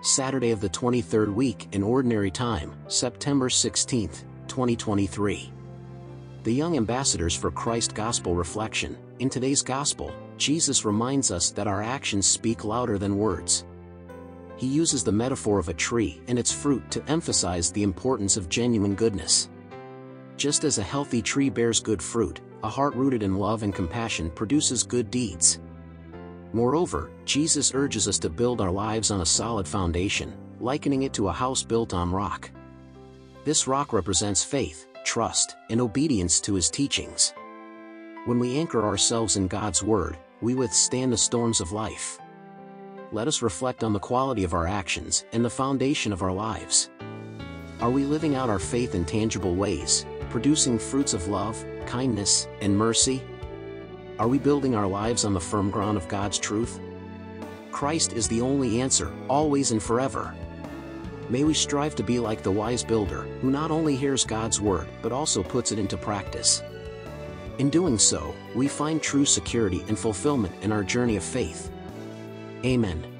Saturday of the 23rd week in Ordinary Time, September 16, 2023. The Young Ambassadors for Christ Gospel Reflection. In today's Gospel, Jesus reminds us that our actions speak louder than words. He uses the metaphor of a tree and its fruit to emphasize the importance of genuine goodness. Just as a healthy tree bears good fruit, a heart rooted in love and compassion produces good deeds. Moreover, Jesus urges us to build our lives on a solid foundation, likening it to a house built on rock. This rock represents faith, trust, and obedience to his teachings. When we anchor ourselves in God's Word, we withstand the storms of life. Let us reflect on the quality of our actions and the foundation of our lives. Are we living out our faith in tangible ways, producing fruits of love, kindness, and mercy? Are we building our lives on the firm ground of God's truth? Christ is the only answer, always and forever. May we strive to be like the wise builder, who not only hears God's word but also puts it into practice. In doing so, we find true security and fulfillment in our journey of faith. Amen.